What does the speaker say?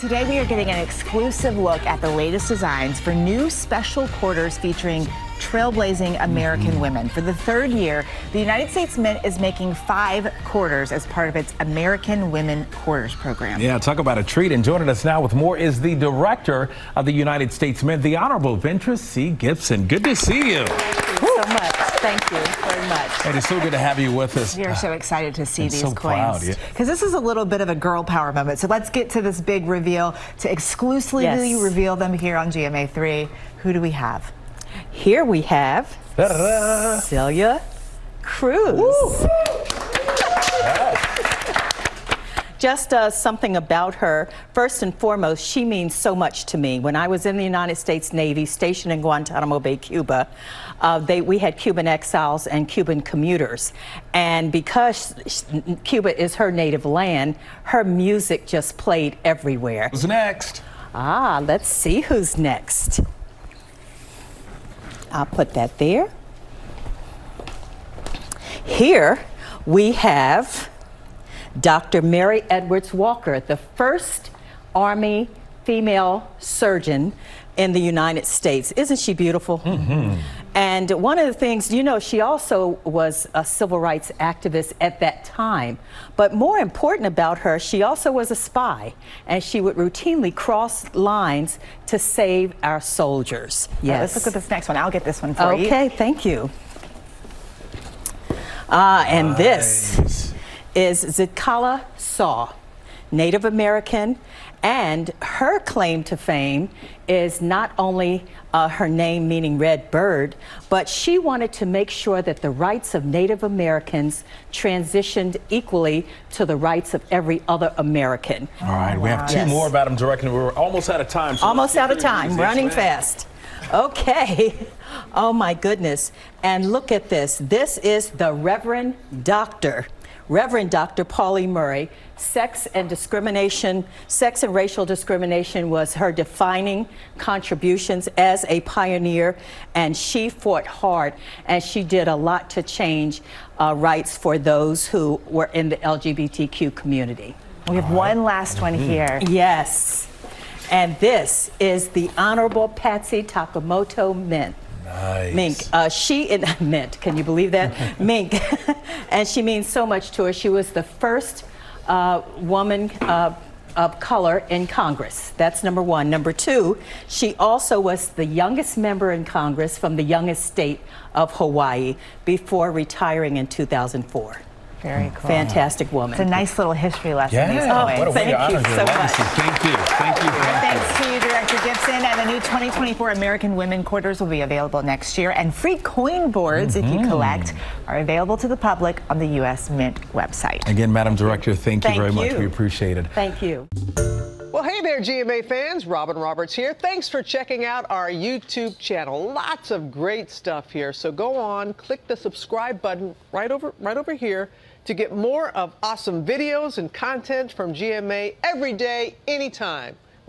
Today we are getting an exclusive look at the latest designs for new special quarters featuring trailblazing American mm-hmm. women. For the third year, the United States Mint is making five quarters as part of its American Women Quarters program. Yeah, talk about a treat. And joining us now with more is the director of the United States Mint, the Honorable Ventris C. Gibson. Good to see you. Thank you so much. Thank you very much. It is so good to have you with us. We are so excited to see these so coins. Because yeah. this is a little bit of a girl power moment. So let's get to this big reveal. To exclusively yes. reveal them here on GMA3, who do we have? Here we have Celia Cruz. Just uh, something about her. First and foremost, she means so much to me. When I was in the United States Navy, stationed in Guantanamo Bay, Cuba, uh, they, we had Cuban exiles and Cuban commuters. And because Cuba is her native land, her music just played everywhere. Who's next? Ah, let's see who's next. I'll put that there. Here we have Dr. Mary Edwards Walker, the first Army female surgeon in the United States. Isn't she beautiful? Mm-hmm. And one of the things, you know, she also was a civil rights activist at that time. But more important about her, she also was a spy, and she would routinely cross lines to save our soldiers. Yes. Right, let's look at this next one. I'll get this one for okay, you. Okay, thank you. Ah, uh, and nice. this is Zitkala Saw, Native American, and her claim to fame is not only uh, her name meaning red bird, but she wanted to make sure that the rights of Native Americans transitioned equally to the rights of every other American. All right, we have two yes. more, Madam Director. We're almost out of time. So almost out of time, running fast. Okay. Oh my goodness. And look at this. This is the Reverend Doctor. Reverend Dr. Pauli Murray. Sex and discrimination, sex and racial discrimination was her defining contributions as a pioneer, and she fought hard and she did a lot to change uh, rights for those who were in the LGBTQ community. We have one last one here. Yes. And this is the Honorable Patsy Takemoto Mint. Nice. Mink. Uh, she in, mint. Can you believe that? Mink. and she means so much to her. She was the first uh, woman. Uh, of color in Congress. That's number one. Number two, she also was the youngest member in Congress from the youngest state of Hawaii before retiring in 2004. Very cool. Fantastic woman. It's a nice little history lesson. Yeah. Oh, thank you so much. Thank you. Thank you. Thanks to you, Director Gibson. And the new 2024 American Women Quarters will be available next year. And free coin boards, mm -hmm. if you mm-hmm. collect, are available to the public on the U.S. Mint website. Again, Madam Director, thank you very you. much. We appreciate it. Thank you. Well, hey there, GMA fans. Robin Roberts here. Thanks for checking out our YouTube channel. Lots of great stuff here. So go on, click the subscribe button right over right over here to get more of awesome videos and content from GMA every day, anytime.